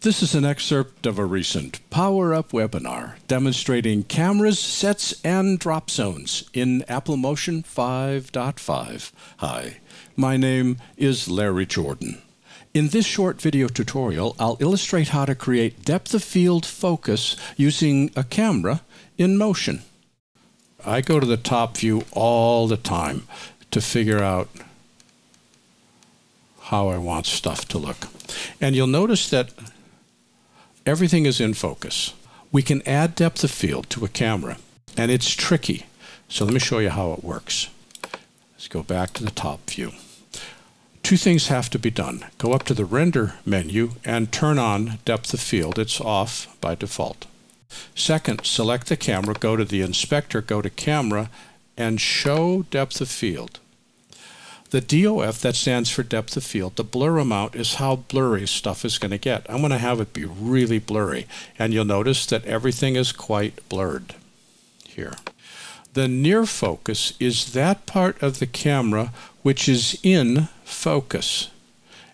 This is an excerpt of a recent Power Up webinar demonstrating cameras, sets, and drop zones in Apple Motion 5.5. Hi, my name is Larry Jordan. In this short video tutorial, I'll illustrate how to create depth of field focus using a camera in motion. I go to the top view all the time to figure out how I want stuff to look. And you'll notice that everything is in focus. We can add depth of field to a camera, and it's tricky. So let me show you how it works. Let's go back to the top view. Two things have to be done. Go up to the Render menu and turn on depth of field. It's off by default. Second, select the camera, go to the inspector, go to camera, and show depth of field. The DOF, that stands for depth of field, the blur amount is how blurry stuff is going to get. I'm going to have it be really blurry. And you'll notice that everything is quite blurred here. The near focus is that part of the camera which is in focus.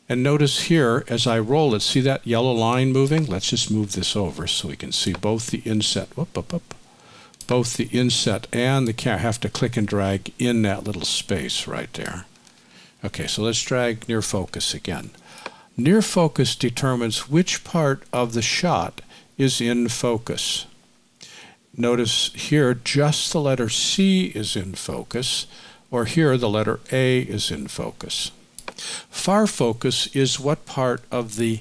And notice here, as I roll it, see that yellow line moving? Let's just move this over so we can see both the inset, whoop, whoop, whoop, both the inset and the camera have to click and drag in that little space right there. Okay, so let's drag near focus again. Near focus determines which part of the shot is in focus. Notice here just the letter C is in focus, or here the letter A is in focus. Far focus is what part of the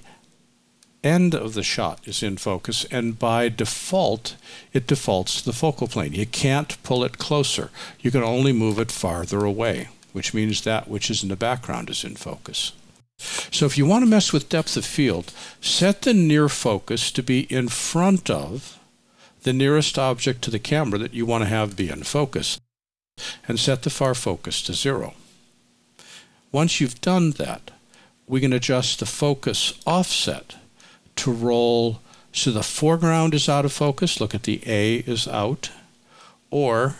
end of the shot is in focus, and by default, it defaults to the focal plane. You can't pull it closer. You can only move it farther away which means that which is in the background is in focus. So if you want to mess with depth of field, set the near focus to be in front of the nearest object to the camera that you want to have be in focus, and set the far focus to zero. Once you've done that, we can adjust the focus offset to roll so the foreground is out of focus. Look at the A is out. Or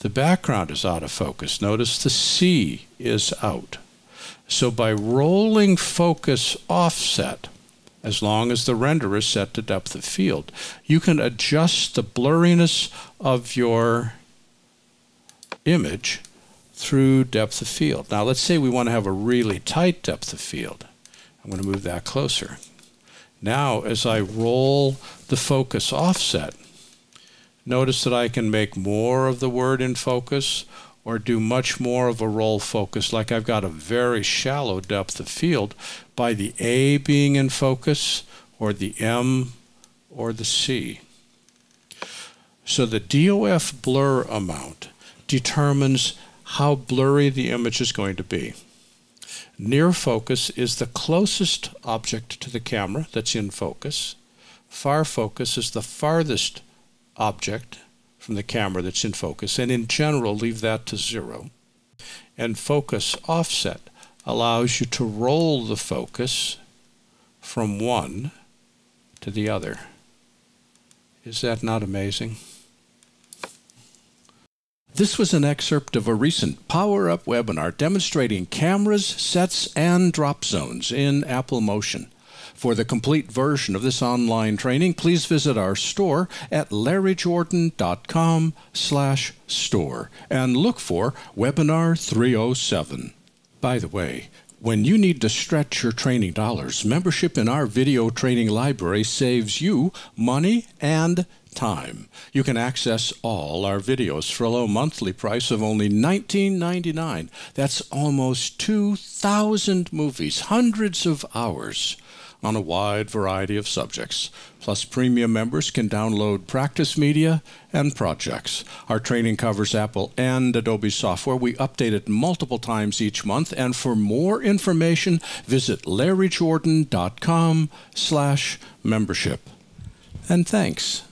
the background is out of focus. Notice the C is out. So by rolling focus offset, as long as the render is set to depth of field, you can adjust the blurriness of your image through depth of field. Now let's say we want to have a really tight depth of field. I'm going to move that closer. Now as I roll the focus offset, Notice that I can make more of the word in focus or do much more of a roll focus like I've got a very shallow depth of field by the A being in focus or the M or the C. So the DOF blur amount determines how blurry the image is going to be. Near focus is the closest object to the camera that's in focus. Far focus is the farthest object from the camera that's in focus, and in general, leave that to zero. And focus offset allows you to roll the focus from one to the other. Is that not amazing? This was an excerpt of a recent Power Up webinar demonstrating cameras, sets, and drop zones in Apple Motion. For the complete version of this online training, please visit our store at larryjordan.com slash store and look for Webinar 307. By the way, when you need to stretch your training dollars, membership in our video training library saves you money and time. You can access all our videos for a low monthly price of only $19.99. That's almost 2,000 movies, hundreds of hours on a wide variety of subjects. Plus, premium members can download practice media and projects. Our training covers Apple and Adobe software. We update it multiple times each month. And for more information, visit larryjordan.com slash membership. And thanks.